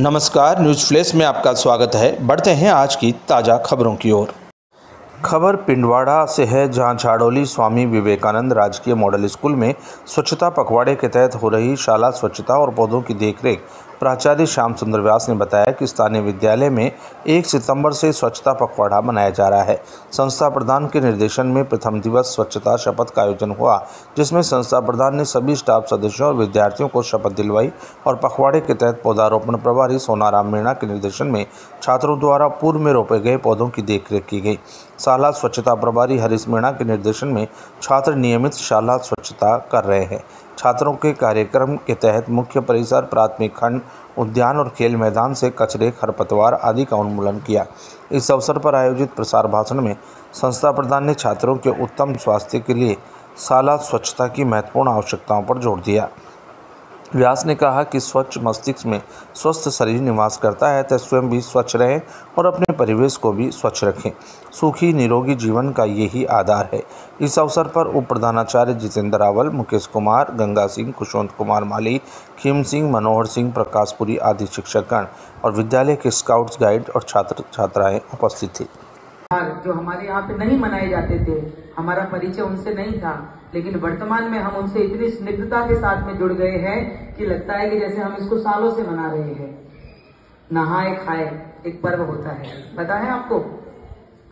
नमस्कार, news flash में आपका स्वागत है। बढ़ते हैं आज की ताज़ा खबरों की ओर। खबर, पिंडवाड़ा से है, जहाँ झाड़ोली स्वामी विवेकानंद राजकीय मॉडल स्कूल में स्वच्छता पखवाड़े के तहत हो रही शाला स्वच्छता और पौधों की देखरेख। प्राचार्य श्याम सुंदर व्यास ने बताया कि स्थानीय विद्यालय में एक सितंबर से स्वच्छता पखवाड़ा मनाया जा रहा है। संस्था प्रधान के निर्देशन में प्रथम दिवस स्वच्छता शपथ का आयोजन हुआ, जिसमें संस्था प्रधान ने सभी स्टाफ सदस्यों और विद्यार्थियों को शपथ दिलवाई और पखवाड़े के तहत पौधारोपण प्रभारी सोनाराम मीणा के निर्देशन में छात्रों द्वारा पूर्व में रोपे गए पौधों की देखरेख की गई। शाला स्वच्छता प्रभारी हरीश मीणा के निर्देशन में छात्र नियमित शाला स्वच्छता कर रहे हैं। छात्रों के कार्यक्रम के तहत मुख्य परिसर, प्राथमिक खंड, उद्यान और खेल मैदान से कचरे, खरपतवार आदि का उन्मूलन किया। इस अवसर पर आयोजित प्रसार भाषण में संस्था प्रधान ने छात्रों के उत्तम स्वास्थ्य के लिए साला स्वच्छता की महत्वपूर्ण आवश्यकताओं पर ज़ोर दिया। व्यास ने कहा कि स्वच्छ मस्तिष्क में स्वस्थ शरीर निवास करता है तो स्वयं भी स्वच्छ रहें और अपने परिवेश को भी स्वच्छ रखें। सुखी, निरोगी जीवन का यही आधार है। इस अवसर पर उप प्रधानाचार्य जितेंद्र रावल, मुकेश कुमार, गंगा सिंह खुशवंत कुमार माली, खीम सिंह, मनोहर सिंह प्रकाशपुरी आदि शिक्षकगण और विद्यालय के स्काउट्स, गाइड और छात्र छात्राएँ उपस्थित थी। जो हमारे यहाँ पे नहीं मनाए जाते थे, हमारा परिचय उनसे नहीं था, लेकिन वर्तमान में हम उनसे इतनी स्निग्धता के साथ में जुड़ गए हैं कि लगता है कि जैसे हम इसको सालों से मना रहे हैं। नहाए खाए एक पर्व होता है। पता है आपको?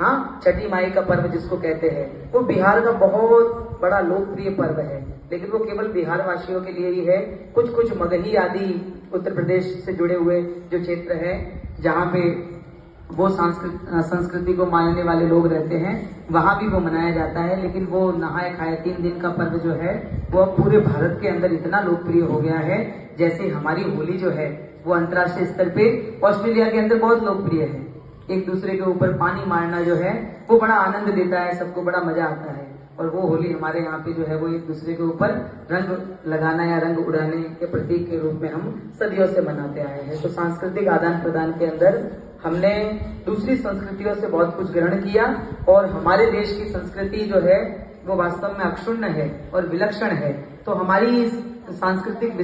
हाँ छठी माई का पर्व जिसको कहते हैं, वो बिहार का बहुत बड़ा लोकप्रिय पर्व है, लेकिन वो केवल बिहार वासियों के लिए ही है। कुछ कुछ मगही आदि उत्तर प्रदेश से जुड़े हुए जो क्षेत्र है, जहाँ पे वो संस्कृति को मानने वाले लोग रहते हैं, वहाँ भी वो मनाया जाता है, लेकिन वो नहाए खाए तीन दिन का पर्व जो है, वो अब पूरे भारत के अंदर इतना लोकप्रिय हो गया है, जैसे हमारी होली जो है, वो अंतर्राष्ट्रीय स्तर पे ऑस्ट्रेलिया के अंदर बहुत लोकप्रिय है। एक दूसरे के ऊपर पानी मारना जो है, वो बड़ा आनंद देता है, सबको बड़ा मज़ा आता है। और वो होली हमारे यहाँ पे जो है, वो एक दूसरे के ऊपर रंग लगाना या रंग उड़ाने के प्रतीक के रूप में हम सदियों से मनाते आए हैं। तो सांस्कृतिक आदान प्रदान के अंदर हमने दूसरी संस्कृतियों से बहुत कुछ ग्रहण किया और हमारे देश की संस्कृति जो है, वो वास्तव में अक्षुण्ण है और विलक्षण है। तो हमारी सांस्कृतिक